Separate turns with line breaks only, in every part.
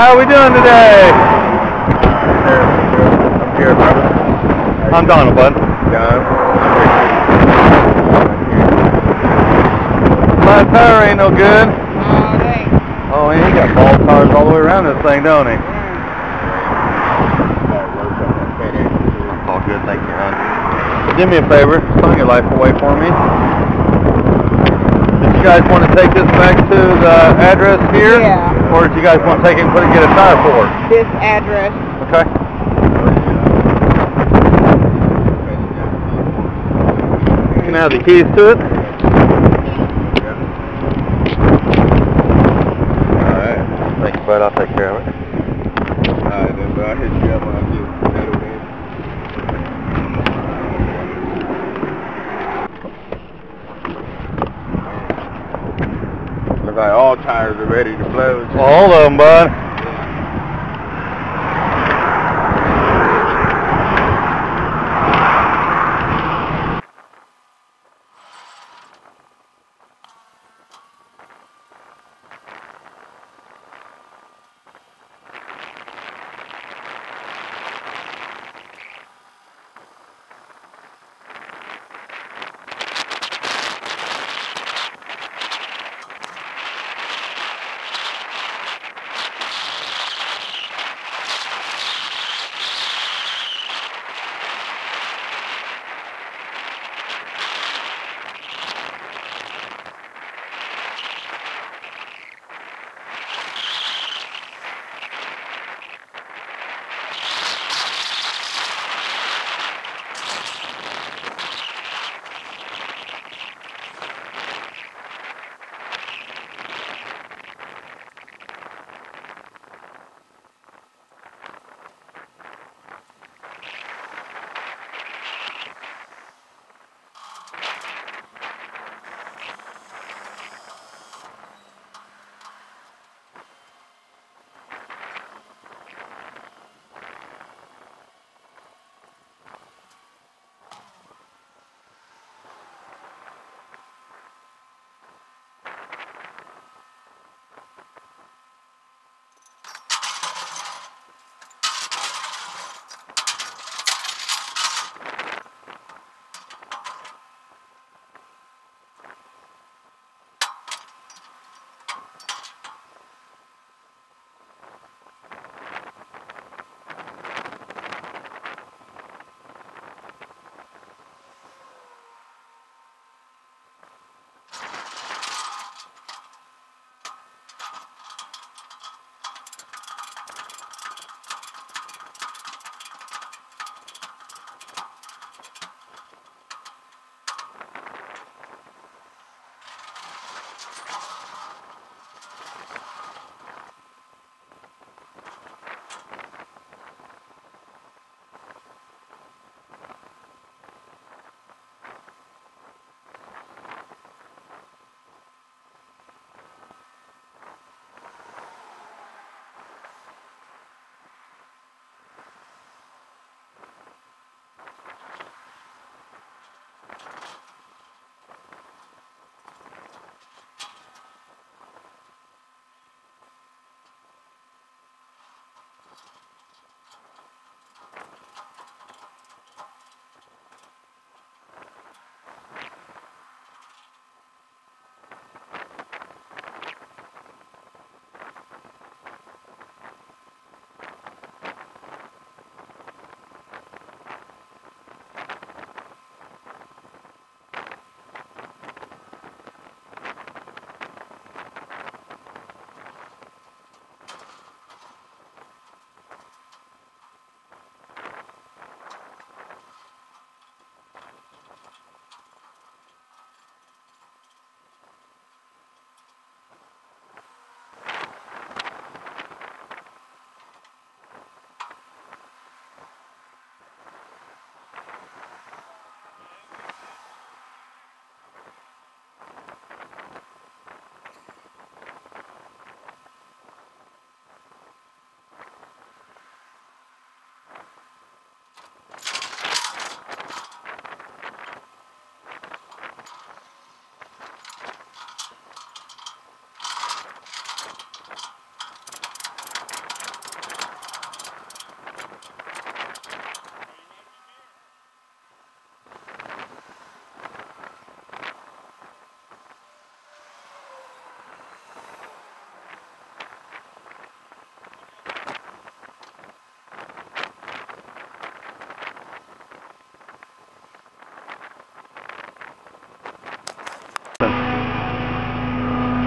How are we doing today?
I'm here, brother.
I'm Donald, bud.
John.
My tire ain't no good.
Oh, thanks.
Oh, and he got ball tires all the way around this thing, don't he? All good, thank you, hon. Do me a favor, sign your life away for me. Did you guys want to take this back to the address here?
Yeah.
Or did you guys want to take it and put it, get a tire for it?
This address.
Okay. You can have the keys to it.
Alright.
Thank you, bud. I'll take care of it.
Alright, then, bro. I'll hit you up when I get settled in. Look like all tires are ready to blow.
All of them, bud.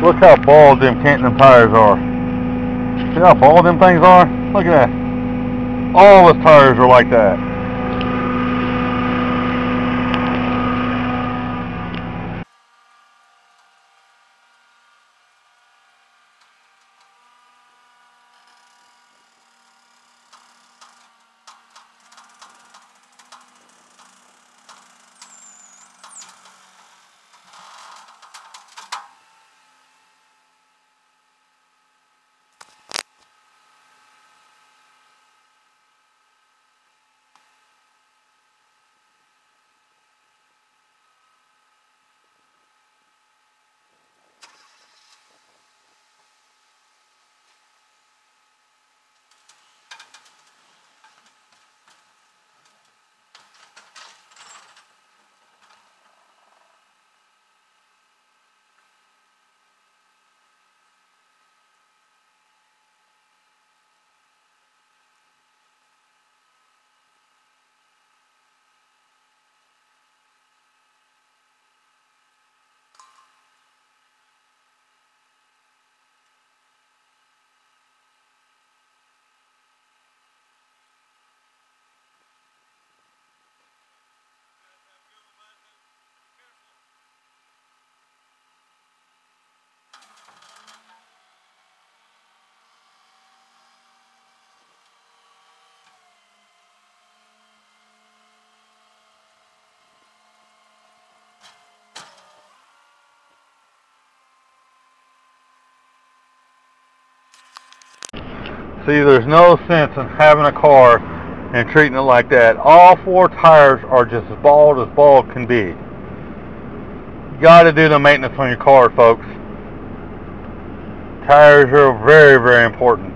Look how bald them Canton tires are. See how bald them things are? Look at that. All his tires are like that. See, there's no sense in having a car and treating it like that. All four tires are just as bald as bald can be. You got to do the maintenance on your car, folks. Tires are very, very important.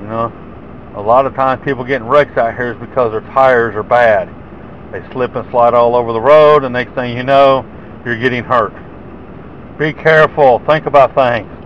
You know, a lot of times people getting wrecks out here is because their tires are bad. They slip and slide all over the road, and next thing you know, you're getting hurt. Be careful. Think about things.